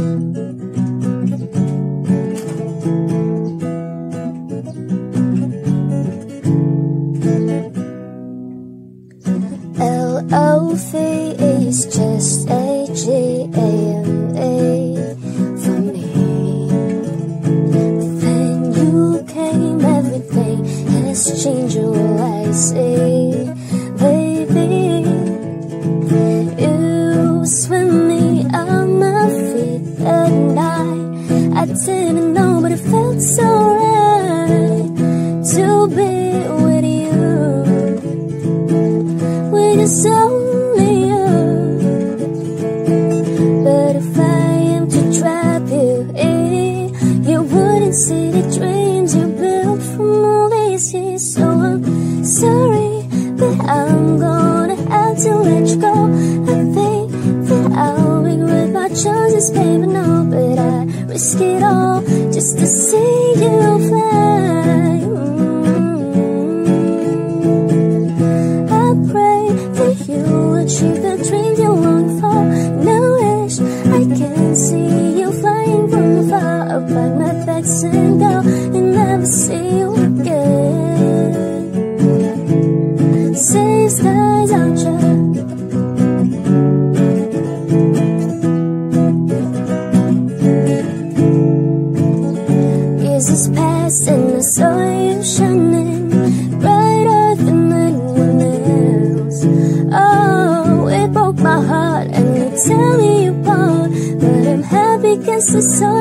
L O V E is just a G. this, babe, I but I risk it all just to see you fly. Mm -hmm. I pray that you achieve the dream you long for. Now wish I can see. so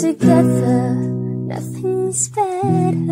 together, nothing's better.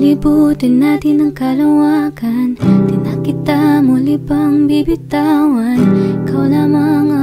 Libutin natin ang kalawakan. Di na kita muli pang bibitawan. Ikaw lamang ang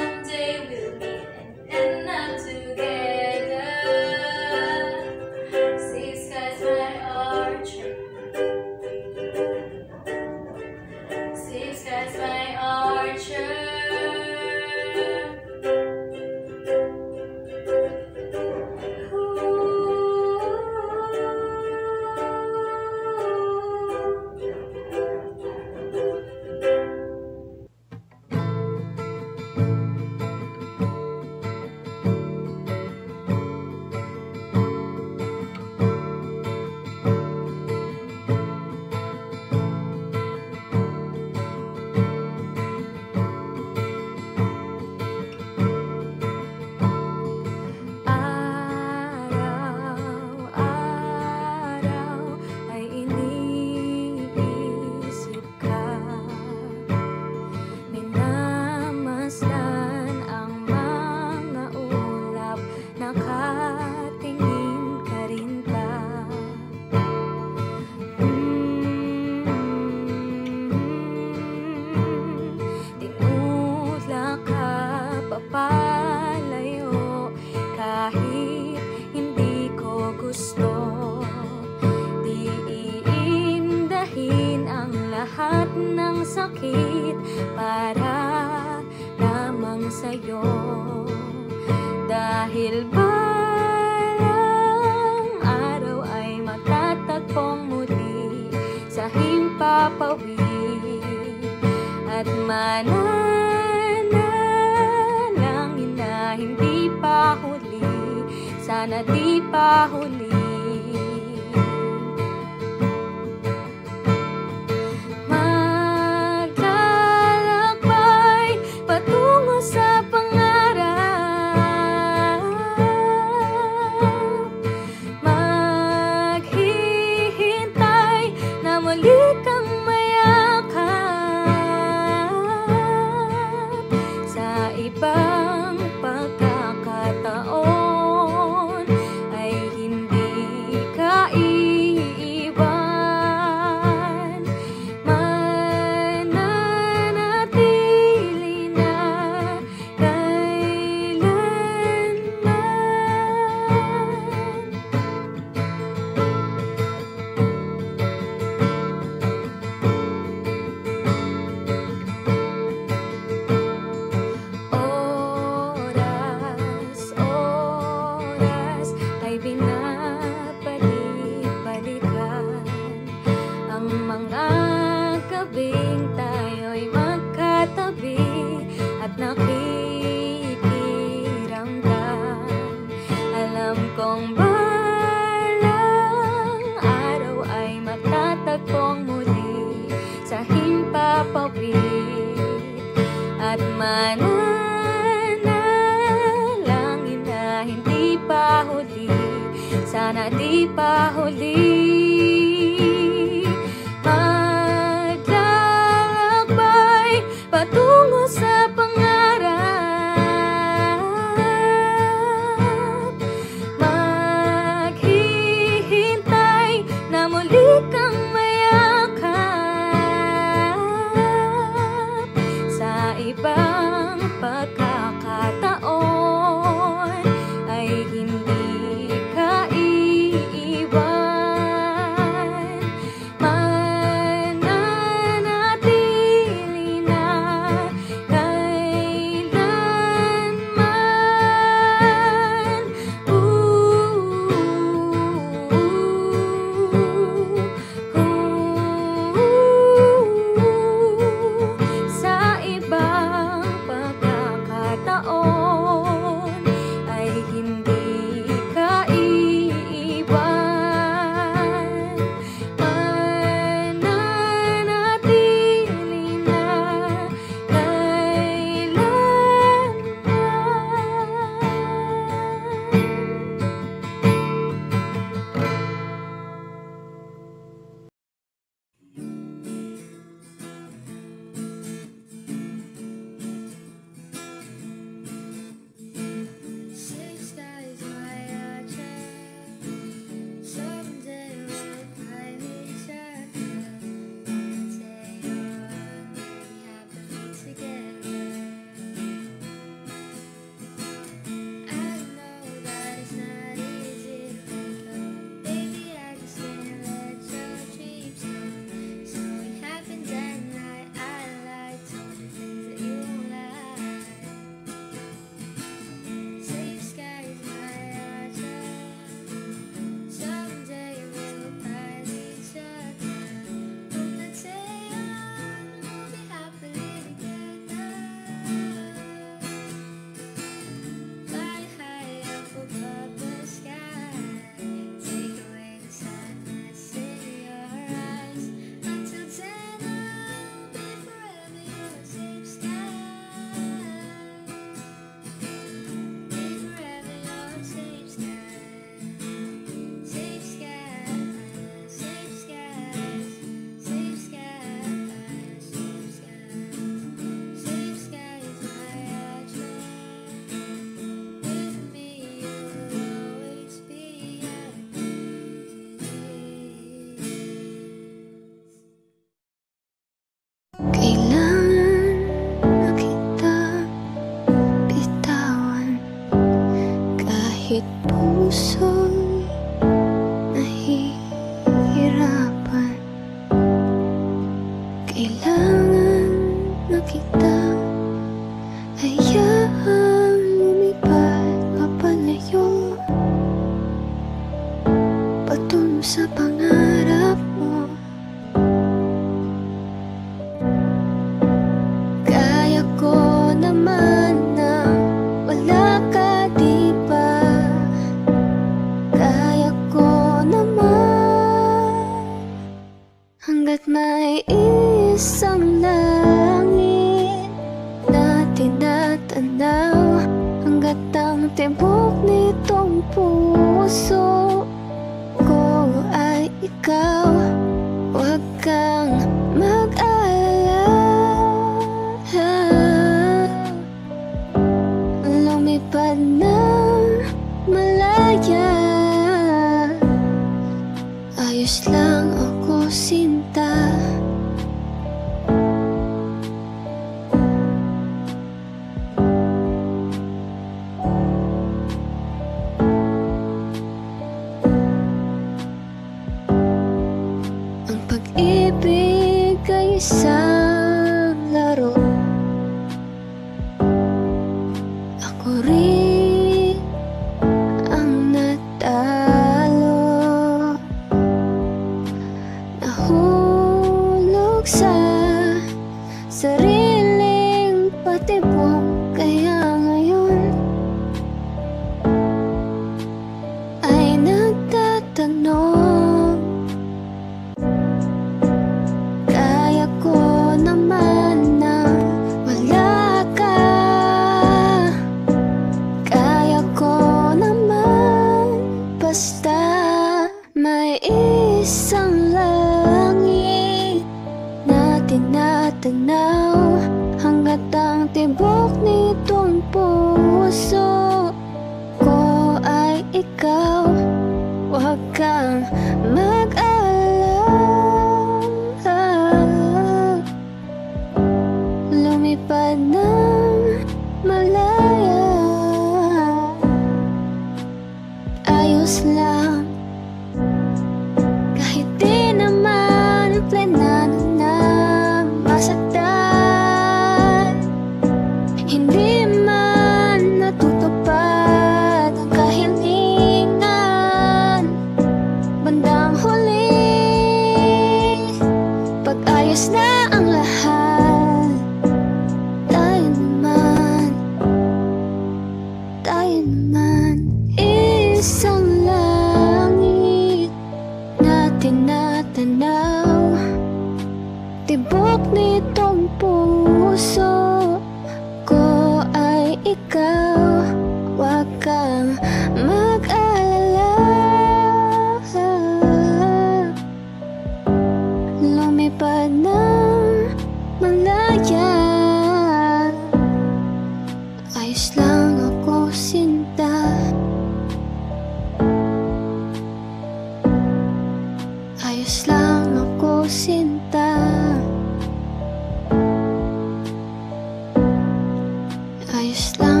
Ayos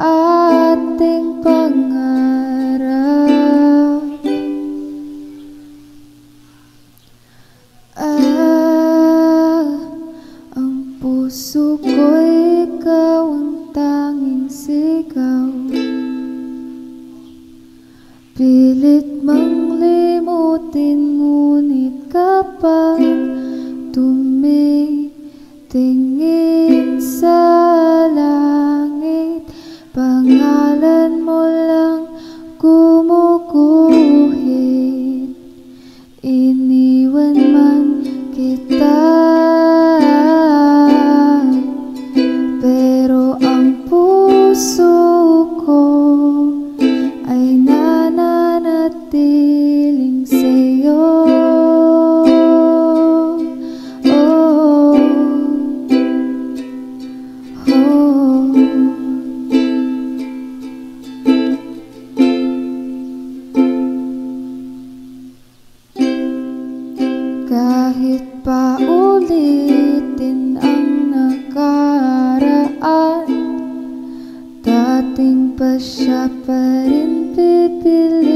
ating pang Kung ba siya pa rin pipiliin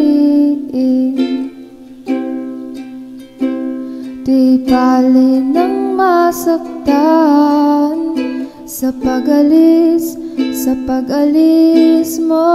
Di bali nang masaktan. Sa pagalis, sa pagalis mo.